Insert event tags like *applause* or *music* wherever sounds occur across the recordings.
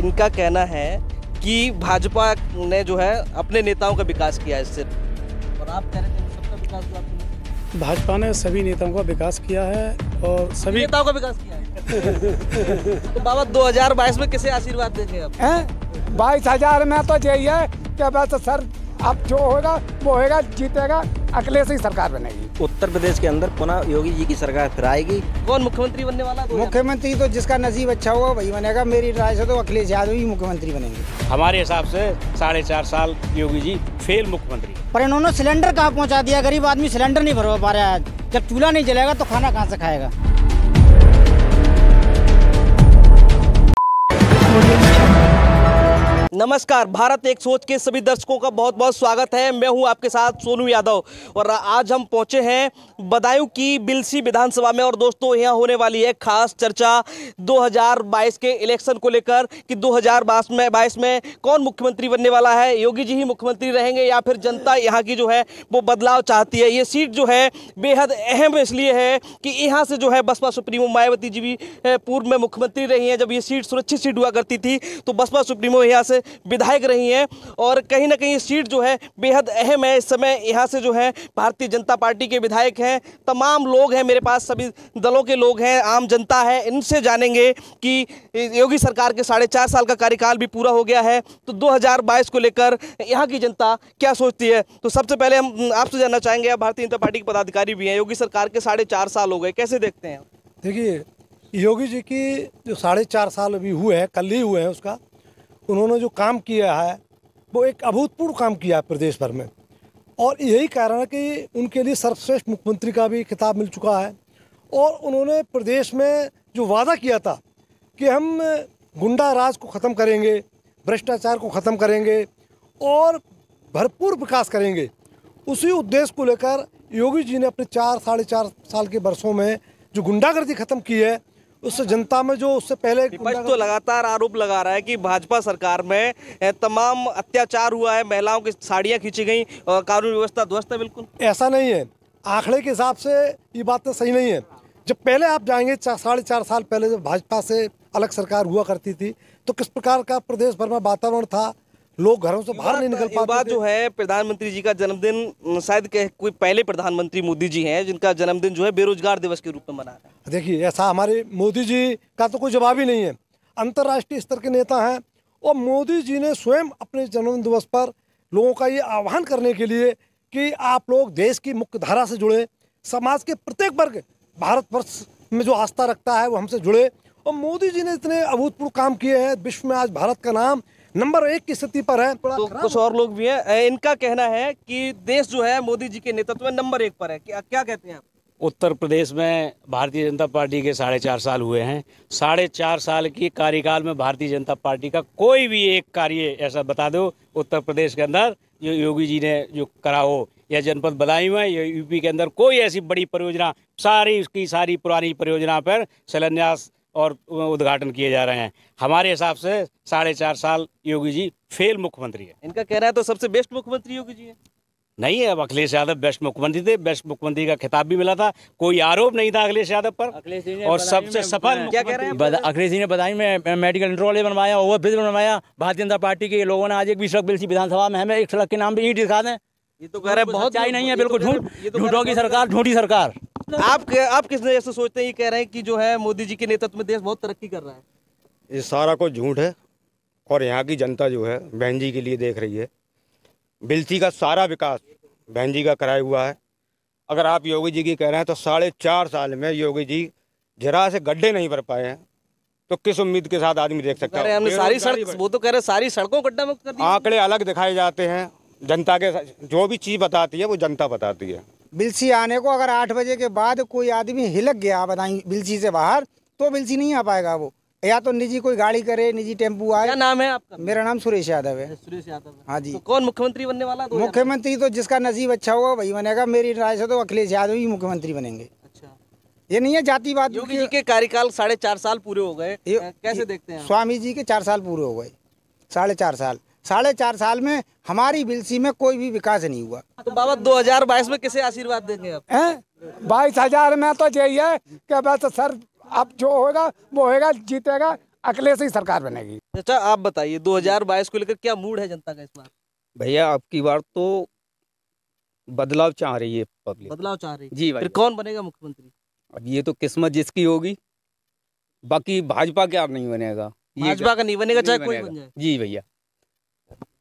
इनका कहना है कि भाजपा ने जो है अपने नेताओं का विकास किया है सिर्फ़ और आप कह रहे थे सबका विकास हुआ भाजपा ने सभी नेताओं का विकास किया है और सभी नेताओं का विकास किया है। *laughs* तो बाबा 2022 में किसे आशीर्वाद देंगे आप? बाईस हज़ार में तो यही है कि बस सर? अब जो होगा वो होगा जीतेगा अगले से ही सरकार बनेगी। उत्तर प्रदेश के अंदर पुनः योगी जी की सरकार फिर आएगी। कौन मुख्यमंत्री बनने वाला है मुख्यमंत्री तो जिसका नसीब अच्छा होगा वही बनेगा। मेरी राय से तो अखिलेश यादव ही मुख्यमंत्री बनेंगे। हमारे हिसाब से साढ़े चार साल योगी जी फेल मुख्यमंत्री। पर इन्होंने सिलेंडर कहाँ पहुँचा दिया? गरीब आदमी सिलेंडर नहीं भरवा पा रहा है। जब चूल्हा नहीं जलेगा तो खाना कहाँ से खाएगा? नमस्कार, भारत एक सोच के सभी दर्शकों का बहुत बहुत स्वागत है। मैं हूँ आपके साथ सोनू यादव और आज हम पहुँचे हैं बदायूं की बिलसी विधानसभा में और दोस्तों, यहाँ होने वाली है खास चर्चा 2022 के इलेक्शन को लेकर कि 2022 में 22 में कौन मुख्यमंत्री बनने वाला है, योगी जी ही मुख्यमंत्री रहेंगे या फिर जनता यहाँ की जो है वो बदलाव चाहती है। ये सीट जो है बेहद अहम इसलिए है कि यहाँ से जो है बसपा सुप्रीमो मायावती जी भी पूर्व में मुख्यमंत्री रही हैं। जब ये सीट सुरक्षित सीट हुआ करती थी तो बसपा सुप्रीमो यहाँ से विधायक रही हैं और कहीं ना कहीं सीट जो है बेहद अहम है। इस समय यहाँ से जो है भारतीय जनता पार्टी के विधायक हैं। तमाम लोग हैं मेरे पास, सभी दलों के लोग हैं, आम जनता है। इनसे जानेंगे कि योगी सरकार के साढ़े चार साल का कार्यकाल भी पूरा हो गया है। तो 2022 को लेकर यहाँ की जनता क्या सोचती है? तो सबसे पहले हम आपसे जानना चाहेंगे, आप भारतीय जनता पार्टी के पदाधिकारी भी हैं। योगी सरकार के साढ़े चार साल हो गए, कैसे देखते हैं? देखिए, योगी जी की जो साढ़े चार साल अभी हुए हैं, कल ही हुए हैं उसका उन्होंने जो काम किया है, वो एक अभूतपूर्व काम किया है प्रदेश भर में। और यही कारण है कि उनके लिए सर्वश्रेष्ठ मुख्यमंत्री का भी खिताब मिल चुका है। और उन्होंने प्रदेश में जो वादा किया था कि हम गुंडा राज को ख़त्म करेंगे, भ्रष्टाचार को ख़त्म करेंगे और भरपूर विकास करेंगे, उसी उद्देश्य को लेकर योगी जी ने अपने चार, साढ़े चार साल के वर्षों में जो गुंडागर्दी खत्म की है उससे जनता में जो उससे पहले विपक्ष तो लगातार आरोप लगा रहा है कि भाजपा सरकार में तमाम अत्याचार हुआ है महिलाओं की साड़ियाँ खींची गई और कानून व्यवस्था ध्वस्त है बिल्कुल। ऐसा नहीं है। आंकड़े के हिसाब से ये बात तो सही नहीं है। जब पहले आप जाएँगे साढ़े चार साल पहले जब भाजपा से अलग सरकार हुआ करती थी तो किस प्रकार का प्रदेश भर में वातावरण था? लोग घरों से बाहर नहीं निकल बात पाते जो है प्रधानमंत्री जी का जन्मदिन शायद कोई पहले प्रधानमंत्री मोदी जी हैं जिनका जन्मदिन जो है बेरोजगार दिवस के रूप में मना रहा है। देखिए ऐसा हमारे मोदी जी का तो कोई जवाब ही नहीं है। अंतर्राष्ट्रीय स्तर के नेता हैं और मोदी जी ने स्वयं अपने जन्मदिन दिवस पर लोगों का ये आह्वान करने के लिए कि आप लोग देश की मुख्य धारा से जुड़े समाज के प्रत्येक वर्ग भारतवर्ष में जो आस्था रखता है वो हमसे जुड़े। और मोदी जी ने इतने अभूतपूर्व काम किए हैं विश्व में आज भारत का नाम नंबर एक की स्थिति पर है तो कुछ और लोग भी हैं। इनका कहना है कि देश जो है मोदी जी के नेतृत्व में नंबर एक पर है। क्या क्या कहते हैं आप? उत्तर प्रदेश में भारतीय जनता पार्टी के साढ़े चार साल हुए हैं। साढ़े चार साल की कार्यकाल में भारतीय जनता पार्टी का कोई भी एक कार्य ऐसा बता दो उत्तर प्रदेश के अंदर जो योगी जी ने जो करा हो या जनपद बदायूं में या यूपी के अंदर कोई ऐसी बड़ी परियोजना सारी उसकी सारी पुरानी परियोजना पर शिलान्यास और उद्घाटन किए जा रहे हैं। हमारे हिसाब से साढ़े चार साल योगी जी फेल मुख्यमंत्री है। इनका कह रहा है तो सबसे बेस्ट मुख्यमंत्री योगी जी है। नहीं है अब अखिलेश यादव बेस्ट मुख्यमंत्री थे बेस्ट मुख्यमंत्री का खिताब भी मिला था। कोई आरोप नहीं था अखिलेश यादव पर। अखिलेश और सबसे सफल क्या कह रहे हैं अखिलेश जी ने बताई में मेडिकल इंट्रोल बनवाया ओवर ब्रिज बनवाया। भारतीय जनता पार्टी के लोगों ने आज एक भी सड़क बिल्सी विधानसभा में हमें एक सड़क के नाम पे ईंट दिखा दें। ये तो कह रहे हैं बहुत सच्चाई नहीं है तो बिल्कुल झूठ तो झूठों की सरकार झूठी सरकार। *laughs* आप आप किस नज़र से सोचते हैं ये कह रहे हैं कि जो है मोदी जी के नेतृत्व में देश बहुत तरक्की कर रहा है? ये सारा कुछ झूठ है और यहाँ की जनता जो है बहन जी के लिए देख रही है। बिलसी का सारा विकास बहन जी का कराया हुआ है। अगर आप योगी जी की कह रहे हैं तो साढ़े चार साल में योगी जी जरा से गड्ढे नहीं भर पाए हैं तो किस उम्मीद के साथ आदमी देख सकता हैं? हमने सारी सड़क वो तो कह रहे हैं सारी सड़कों गड्ढा मुक्त कर आंकड़े अलग दिखाए जाते हैं। जनता के जो भी चीज़ बताती है वो जनता बताती है। बिलसी आने को अगर आठ बजे के बाद कोई आदमी हिलक गया बताई बिलसी से बाहर तो बिलसी नहीं आ पाएगा वो। या तो निजी कोई गाड़ी करे निजी टेंपू क्या नाम है आपका? मेरा नाम सुरेश यादव है। सुरेश यादव हाँ। जी। तो कौन मुख्यमंत्री बनने वाला है मुख्यमंत्री तो जिसका नसीब अच्छा होगा वही बनेगा। मेरी राय से तो अखिलेश यादव ही मुख्यमंत्री बनेंगे। अच्छा। ये नहीं है जातिवाद योगी जी के कार्यकाल साढ़े चार साल पूरे हो गए। कैसे देखते हैं स्वामी जी के चार साल पूरे हो गए। साढ़े चार साल। साढ़े चार साल में हमारी बिलसी में कोई भी विकास नहीं हुआ। तो बाबा 2022 में किसे आशीर्वाद देंगे आप? हैं? बाईस हज़ार में तो यही है कि बस सर अब जो होगा वो होगा जीतेगा अखिलेश ही सरकार बनेगी। अच्छा आप बताइए 2022 को लेकर क्या मूड है जनता का इस बार? भैया आपकी बार तो बदलाव चाह रही है पब्लिक बदलाव चाह रही है। जी भाई। फिर कौन बनेगा मुख्यमंत्री? अब ये तो किस्मत जिसकी होगी बाकी भाजपा क्या नहीं बनेगा। भाजपा का नहीं बनेगा चाहे कोई बन जाए। जी भैया।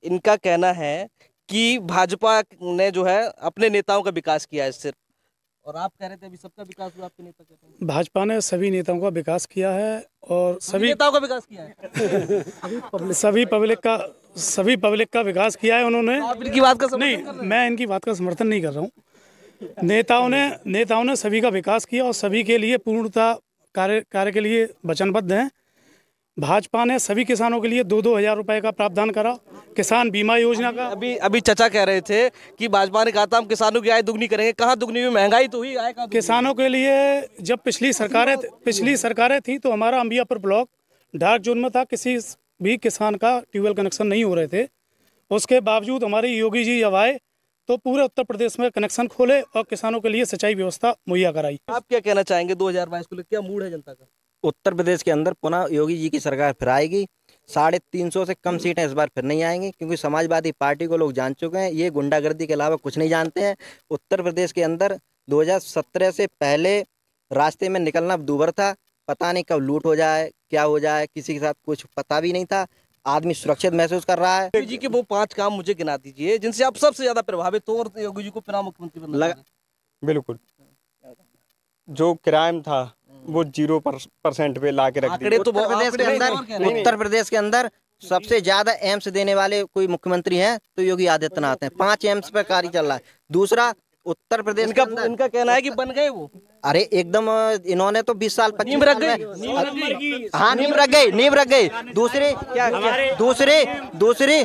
इनका कहना है कि भाजपा ने जो है अपने नेताओं का विकास किया है सिर्फ़। और आप कह रहे थे अभी सबका विकास हुआ आपके नेता कहते हैं। भाजपा ने सभी नेताओं का विकास किया है और सभी नेताओं का विकास किया है। *laughs* सभी पब्लिक का सभी पब्लिक का विकास किया है उन्होंने। आप इनकी बात का नहीं मैं इनकी बात का समर्थन नहीं कर रहा हूँ। नेताओं ने नेताओं ने सभी का विकास किया और सभी के लिए पूर्णता कार्य कार्य के लिए वचनबद्ध हैं। भाजपा ने सभी किसानों के लिए दो दो हज़ार रुपए का प्रावधान करा। किसान बीमा योजना का। अभी अभी चचा कह रहे थे कि भाजपा ने कहा था हम किसानों की आय दुगनी करेंगे। कहाँ दुगनी हुई महँगाई तो हुई आय किसानों के लिए जब पिछली सरकारें पिछली सरकारें थी तो हमारा अम्बियापुर ब्लॉक डार्क जोन में था। किसी भी किसान का ट्यूबवेल कनेक्शन नहीं हो रहे थे। उसके बावजूद हमारे योगी जी जब आए तो पूरे उत्तर प्रदेश में कनेक्शन खोले और किसानों के लिए सिंचाई व्यवस्था मुहैया कराई। आप क्या कहना चाहेंगे 2022 को लेकर? क्या मूड है जनता का? उत्तर प्रदेश के अंदर पुनः योगी जी की सरकार फिर आएगी। साढ़े तीन सौ से कम सीटें इस बार फिर नहीं आएँगी क्योंकि समाजवादी पार्टी को लोग जान चुके हैं ये गुंडागर्दी के अलावा कुछ नहीं जानते हैं। उत्तर प्रदेश के अंदर 2017 से पहले रास्ते में निकलना दूभर था। पता नहीं कब लूट हो जाए क्या हो जाए किसी के साथ कुछ पता भी नहीं था। आदमी सुरक्षित महसूस कर रहा है। योगी जी के वो पाँच काम मुझे गिना दीजिए जिनसे आप सबसे ज़्यादा प्रभावित हो और योगी जी को पुनः मुख्यमंत्री बनना लग-। बिल्कुल। जो क्राइम था वो ज़ीरो परसेंट पे ला के रख आंकड़े तो प्रदेश के अंदर? हैं। उत्तर प्रदेश के अंदर सबसे ज़्यादा एम्स देने वाले कोई मुख्यमंत्री हैं तो योगी आदित्यनाथ हैं। पाँच एम्स पे कार्य चल रहा है। दूसरा उत्तर प्रदेश के इनका इनका कहना है कि बन गए वो। अरे एकदम इन्होंने तो 20 साल पच्चीस रख गए? हाँ नींव रख गई नींव रख गई। दूसरी क्या? दूसरे दूसरी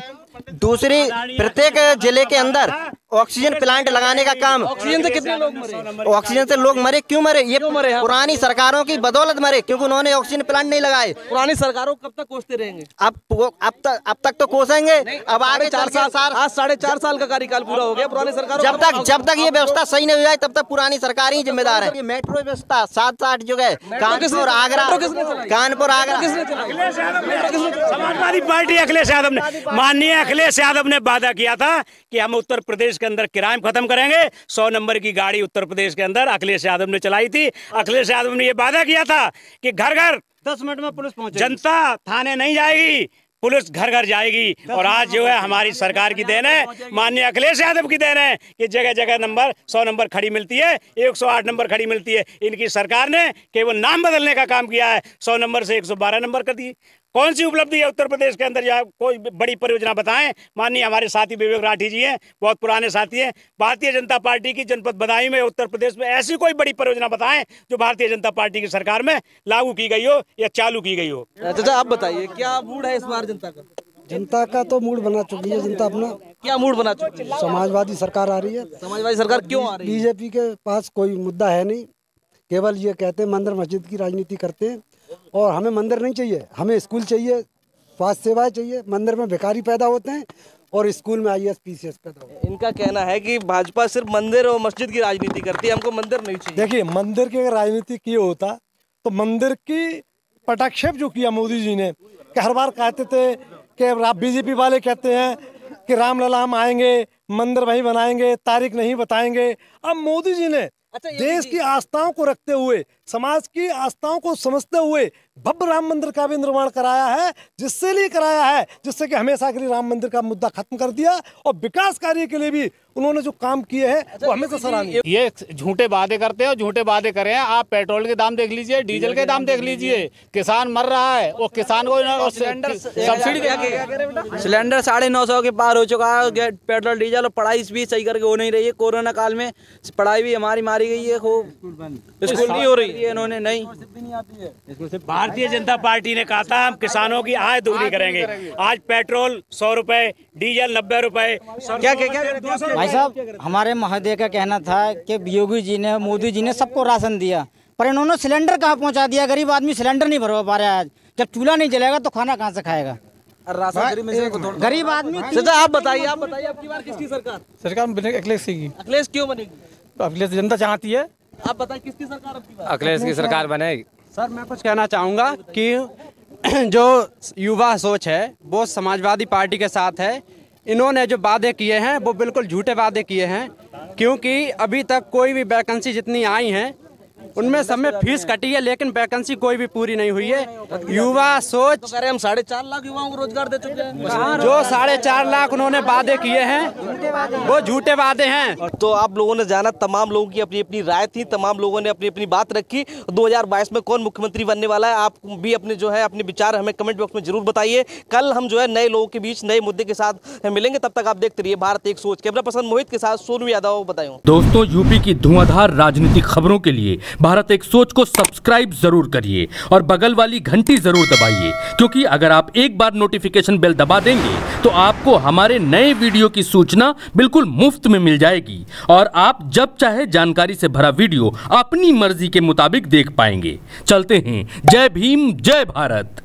दूसरी प्रत्येक ज़िले के अंदर ऑक्सीजन प्लांट लगाने का काम। ऑक्सीजन से कितने लोग मरे? ऑक्सीजन से लोग मरे क्यों मरे? ये मरे पुरानी सरकारों की बदौलत मरे क्योंकि उन्होंने ऑक्सीजन प्लांट नहीं लगाए। पुरानी सरकारों कब तक कोसते रहेंगे? अब अब तक अब तक तो कोसेंगे अब आगे चार साल आज साढ़े चार साल का कार्यकाल पूरा हो गया पुरानी सरकारों जब तक जब तक ये व्यवस्था सही नहीं हो जाए तब तक पुरानी सरकार ही जिम्मेदार है। ये मेट्रो व्यवस्था सात साठ जगह कानपुर आगरा। कानपुर आगरा। समाजवादी पार्टी अखिलेश यादव ने माननीय अखिलेश यादव ने वादा किया था कि हम उत्तर प्रदेश के अंदर क्राइम खत्म करेंगे। सौ नंबर की गाड़ी उत्तर प्रदेश के अंदर अखिलेश यादव ने चलाई थी। अखिलेश यादव ने ये वादा किया था कि घर घर दस मिनट में पुलिस पहुँचे जनता थाने नहीं जाएगी पुलिस घर घर जाएगी और आज जो है हमारी सरकार की देन है। माननीय अखिलेश यादव की देन है कि जगह जगह नंबर सौ नंबर खड़ी मिलती है एक सौ आठ नंबर खड़ी मिलती है। इनकी सरकार ने केवल नाम बदलने का काम किया है। सौ नंबर से एक सौ बारह नंबर कर दिए। कौन सी उपलब्धि है उत्तर प्रदेश के अंदर? या कोई बड़ी परियोजना बताएँ? माननीय हमारे साथी विवेक राठी जी हैं बहुत पुराने साथी हैं। भारतीय जनता पार्टी की जनपद बधाई में उत्तर प्रदेश में ऐसी कोई बड़ी परियोजना बताएँ जो भारतीय जनता पार्टी की सरकार में लागू की गई हो या चालू की गई हो? चाचा आप बताइए क्या मूड है इस बार जनता का? जनता का तो मूड बना चुकी है जनता अपना। क्या मूड बना चुकी है? समाजवादी सरकार आ रही है। समाजवादी सरकार क्यों आ रही है? बीजेपी के पास कोई मुद्दा है नहीं। केवल ये कहते हैं मंदिर मस्जिद की राजनीति करते हैं। और हमें मंदिर नहीं चाहिए हमें स्कूल चाहिए स्वास्थ्य सेवाएँ चाहिए मंदिर में भिखारी पैदा होते हैं और स्कूल में I S P C S पैदा होते हैं। इनका कहना है कि भाजपा सिर्फ़ मंदिर और मस्जिद की राजनीति करती है हमको मंदिर नहीं चाहिए। देखिए मंदिर की अगर राजनीति की होता तो मंदिर की पटाक्षेप जो किया मोदी जी ने कि हर बार कहते थे कि बीजेपी वाले कहते हैं कि रामलला हम आएँगे मंदिर वहीं बनाएँगे तारीख नहीं बताएँगे। अब मोदी जी ने अच्छा, देश की आस्थाओं को रखते हुए समाज की आस्थाओं को समझते हुए भव्य राम मंदिर का भी निर्माण कराया है जिससे लिए कराया है जिससे कि हमेशा के लिए राम मंदिर का मुद्दा खत्म कर दिया और विकास कार्य के लिए भी उन्होंने जो काम किए हैं वो हमेशा सराहनीय ये झूठे वादे करते हो झूठे वादे करे हैं। आप पेट्रोल के दाम देख लीजिए डीजल के दाम देख लीजिए। किसान मर रहा है और किसान को सिलेंडर सब्सिडी सिलेंडर साढ़े नौ सौ के पार हो चुका है पेट्रोल डीजल और पढ़ाई भी सही करके हो नहीं रही है। कोरोना काल में पढ़ाई भी हमारी मारी गई है खूब स्कूल नहीं हो रही। है इन्होंने नहीं। भारतीय जनता पार्टी ने कहा था हम किसानों की आय दोगुनी करेंगे। आज पेट्रोल सौ रुपए डीजल नब्बे रुपए क्या क्या क्या भाई साहब हमारे महोदय का कहना था कि योगी जी ने मोदी जी ने सबको राशन दिया पर इन्होंने सिलेंडर कहाँ पहुँचा दिया? गरीब आदमी सिलेंडर नहीं भरवा पा रहा है आज। जब चूल्हा नहीं जलेगा तो खाना कहाँ से खाएगा? गरीब में से थोड़ा- गरीब आदमी आप बताइए आप बताइए आपकी बार किसकी सरकार? सरकार अखिलेश की। अखिलेश क्यों बनेगी? अखिलेश जनता चाहती है आप बताए किसकी सरकार आपकी अखिलेश की सरकार बनेगी सर मैं कुछ कहना चाहूँगा कि *clears throat* जो युवा सोच है वो समाजवादी पार्टी के साथ है। इन्होंने जो वादे किए हैं वो बिल्कुल झूठे वादे किए हैं क्योंकि अभी तक कोई भी वैकेंसी जितनी आई हैं उनमें सब में फ़ीस कटी है लेकिन वैकेंसी कोई भी पूरी नहीं हुई है। युवा सोच तो कह रहे हम साढ़े चार लाख युवाओं को रोज़गार दे चुके हैं। जो साढ़े चार लाख उन्होंने वादे किए हैं वो झूठे वादे हैं। तो आप लोगों ने जाना तमाम लोगों की अपनी अपनी राय थी तमाम लोगों ने अपनी अपनी बात रखी। 2022 में कौन मुख्यमंत्री बनने वाला है आप भी अपने जो है अपने विचार हमें कमेंट बॉक्स में ज़रूर बताइए। कल हम जो है नए लोगों के बीच नए मुद्दे के साथ मिलेंगे तब तक आप देखते रहिए भारत एक सोच। कैमरा पर्सन मोहित के साथ सोनू यादव बताऊँ दोस्तों यूपी की धुआंधार राजनीतिक खबरों के लिए भारत एक सोच को सब्सक्राइब ज़रूर करिए और बगल वाली घंटी ज़रूर दबाइए, क्योंकि अगर आप एक बार नोटिफिकेशन बेल दबा देंगे तो आपको हमारे नए वीडियो की सूचना बिल्कुल मुफ़्त में मिल जाएगी और आप जब चाहे जानकारी से भरा वीडियो अपनी मर्ज़ी के मुताबिक देख पाएँगे। चलते हैं। जय भीम, जय भारत।